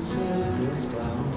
stands a circus clown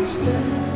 let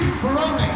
Steve